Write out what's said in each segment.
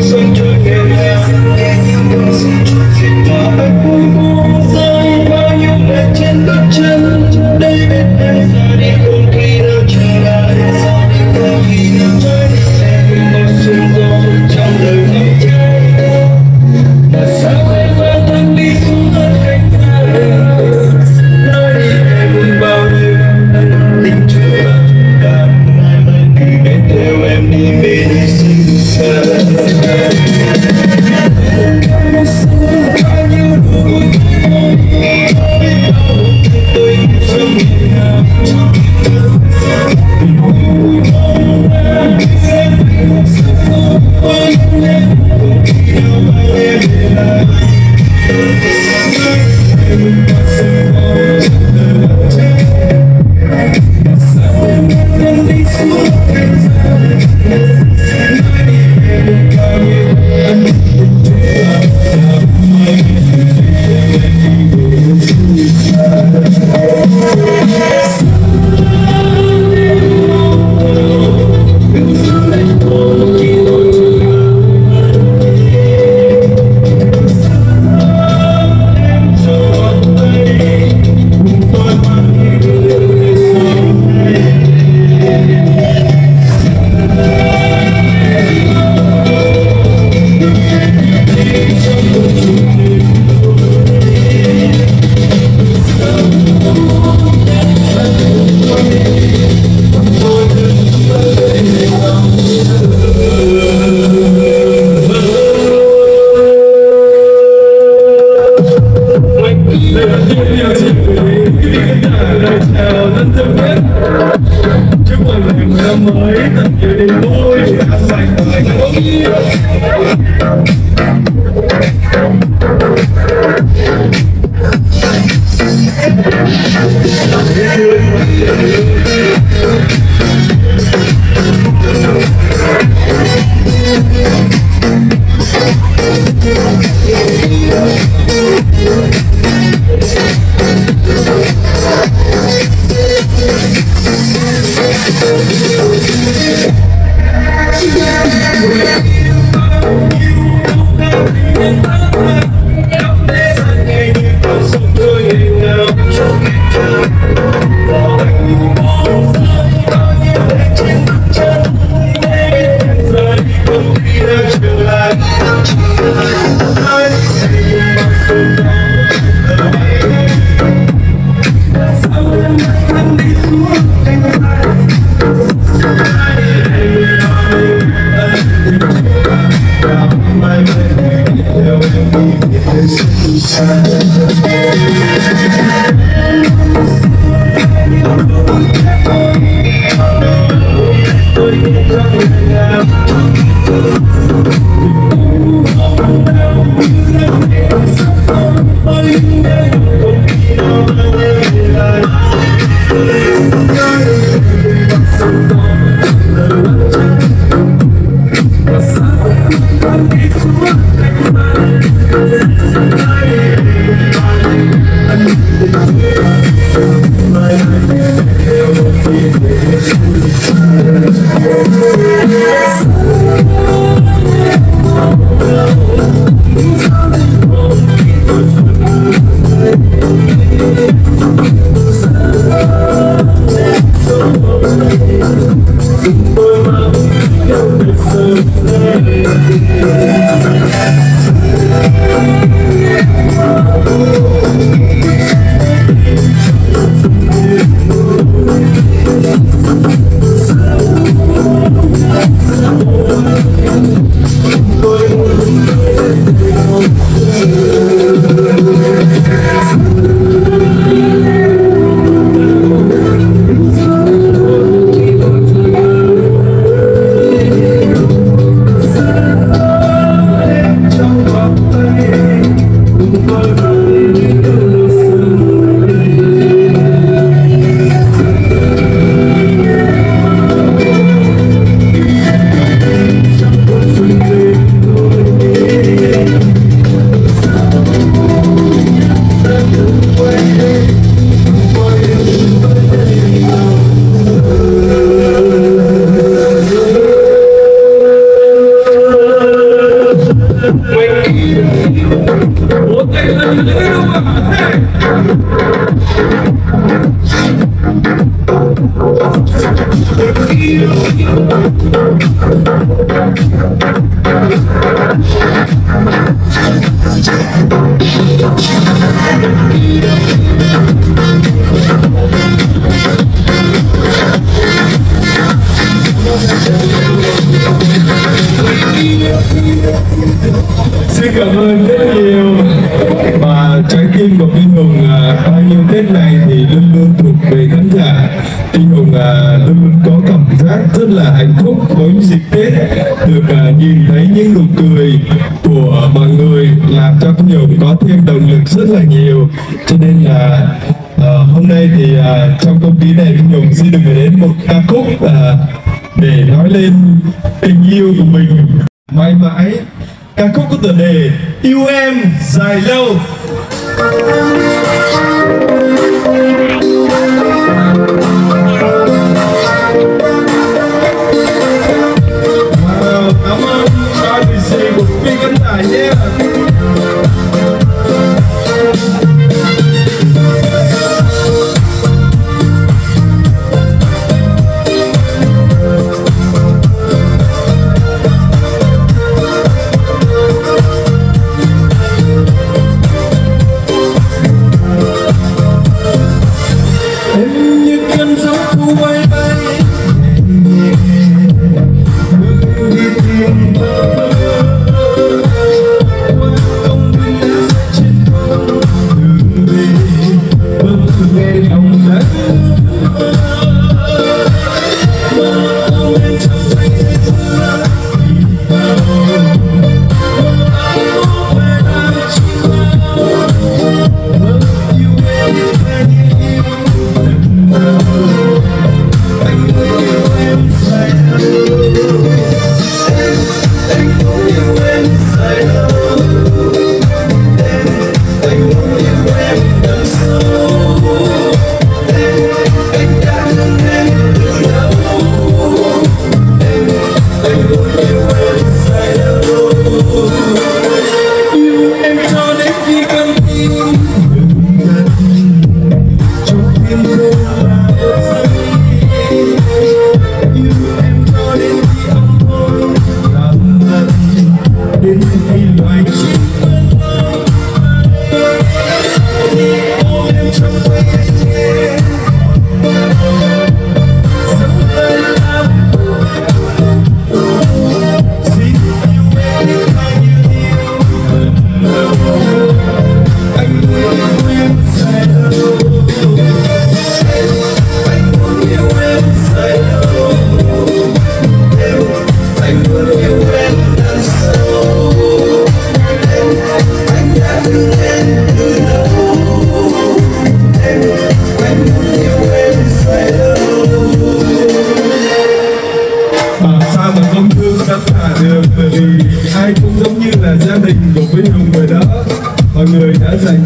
concentrated, concentrated. Mới Thank you. Tôi nhiều trong hùng bao nhiêu tết này thì luôn luôn thuộc về khán giả. Anh hùng à, luôn luôn có cảm giác rất là hạnh phúc với dịp tết được à, nhìn thấy những nụ cười của mọi người làm cho anh hùng có thêm động lực rất là nhiều. Cho nên là À, hôm nay thì à, trong công ty này Vinh Hùng xin được gửi đến một ca khúc à, để nói lên tình yêu của mình. Mãi mãi ca khúc có tựa đề yêu em dài lâu.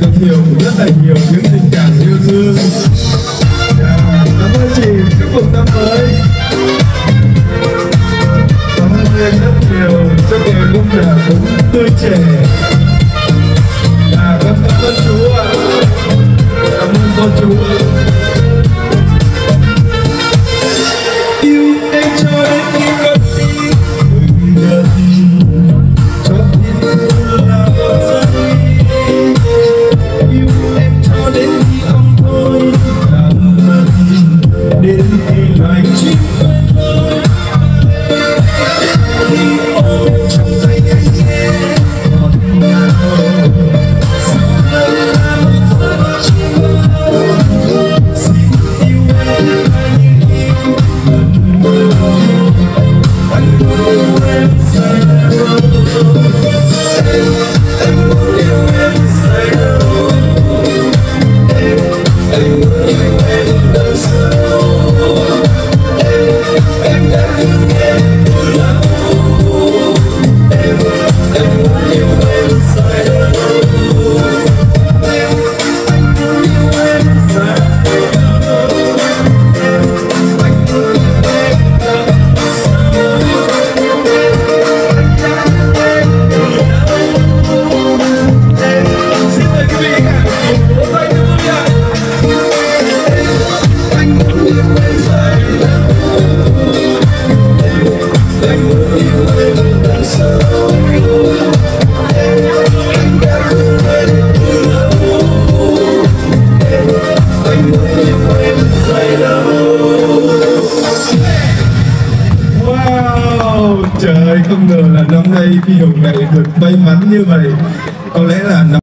dành cho rất là nhiều những tình cảm yêu thương. Yeah. Cảm ơn chị, chúc mừng năm mới. Cảm ơn em rất nhiều cho ngày cũng là cũng tươi trẻ. À, cảm ơn chú ạ. Cảm ơn con chú Yêu em cho đến Oh. Trời ơi, không ngờ là năm nay phi hùng lại được may mắn như vậy. Có lẽ là năm